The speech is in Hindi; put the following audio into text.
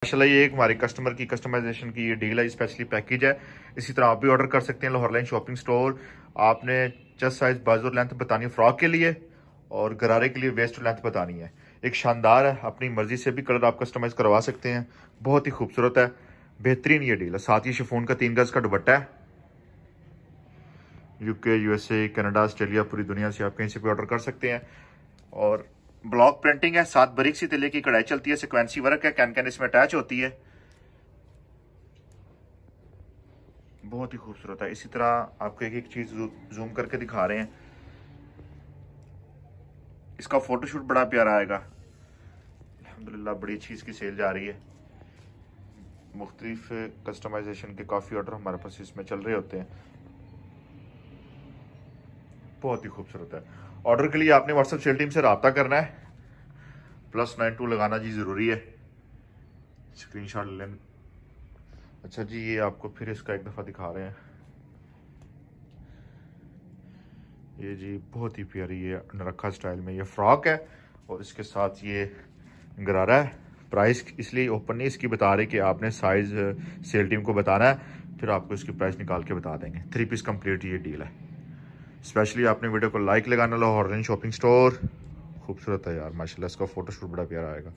माशाल्लाह ये एक हमारे कस्टमर की कस्टमाइजेशन की ये डील है स्पेशली पैकेज है। इसी तरह आप भी ऑर्डर कर सकते हैं लाहौर लाइन शॉपिंग स्टोर आपने चेस्ट साइज़ बाजू लेंथ बतानी है फ्रॉक के लिए और गरारे के लिए वेस्ट लेंथ बतानी है। एक शानदार है, अपनी मर्ज़ी से भी कलर आप कस्टमाइज करवा सकते हैं। बहुत ही खूबसूरत है, बेहतरीन ये डील है। साथ ही शिफोन का तीन गज का दुबट्टा है। यूके यूएसए कनाडा ऑस्ट्रेलिया पूरी दुनिया से आप कहीं से भी ऑर्डर कर सकते हैं। और ब्लॉक प्रिंटिंग है, सात बरीक सी तिले की कढ़ाई चलती है सिक्वेंसी वर्क है कैन कैन इसमें अटैच होती है। बहुत ही खूबसूरत है। इसी तरह आपको एक एक चीज़ जूम करके दिखा रहे हैं। इसका फोटोशूट बड़ा प्यारा आएगा। अलहमदिल्ला बड़ी अच्छी इसकी सेल जा रही है। मुख्तलिफ़ कस्टमाइजेशन के काफ़ी ऑर्डर हमारे पास इसमें चल रहे होते हैं। बहुत ही खूबसूरत है। ऑर्डर के लिए आपने व्हाट्सएप सेल टीम से रबता करना है। प्लस नाइन टू लगाना जी ज़रूरी है। स्क्रीन शॉट लें। अच्छा जी, ये आपको फिर इसका एक दफ़ा दिखा रहे हैं। ये जी बहुत ही प्यारी, ये नरखा स्टाइल में ये फ्रॉक है और इसके साथ ये गरारा है। प्राइस इसलिए ओपन नहीं, इसकी बता रहे कि आपने साइज़ सेल टीम को बताना है। फिर आपको इसकी प्राइस निकाल के बता देंगे। थ्री पीस कंप्लीट ये डील है। स्पेशली आपने वीडियो को लाइक लगाना लो हॉर्न शॉपिंग स्टोर खूबसूरत है यार, माशाल्लाह, इसका फ़ोटोशूट बड़ा प्यारा आएगा।